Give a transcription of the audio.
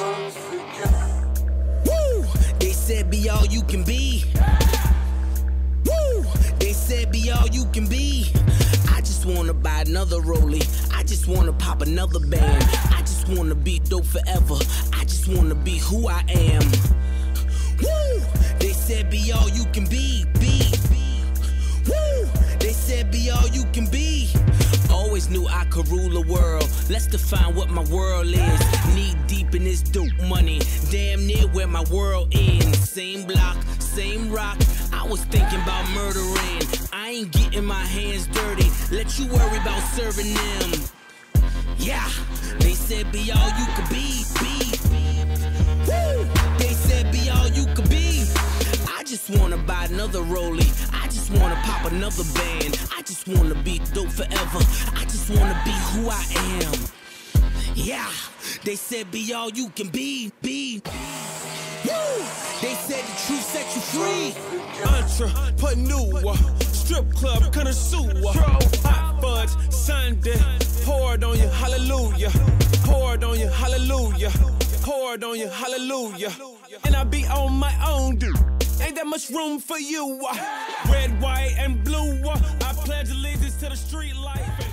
Woo! They said be all you can be. Woo! They said be all you can be. I just wanna buy another rollie. I just wanna pop another band. I just wanna be dope forever. I just wanna be who I am. Woo! They said be all you can be, be. Woo! They said be all you can be. Always knew I could rule the world. Let's define what my world is. Knee deep Damn near where my world ends. Same block, same rock. I was thinking about murdering. I ain't getting my hands dirty. Let you worry about serving them. Yeah, they said be all you could be, be. Woo! They said be all you could be. I just wanna buy another rollie. I just wanna pop another band. I just wanna be dope forever. I just wanna be who I am. Yeah, they said be all you can be, be. Woo! They said the truth set you free. Entrepreneur, strip club connoisseur, hot fudge, sundae, poured on you, hallelujah, poured on you, hallelujah, poured on you, hallelujah, and I be on my own, dude. Ain't that much room for you? Uh? Red, white, and blue. Uh? I pledge allegiance to the street life.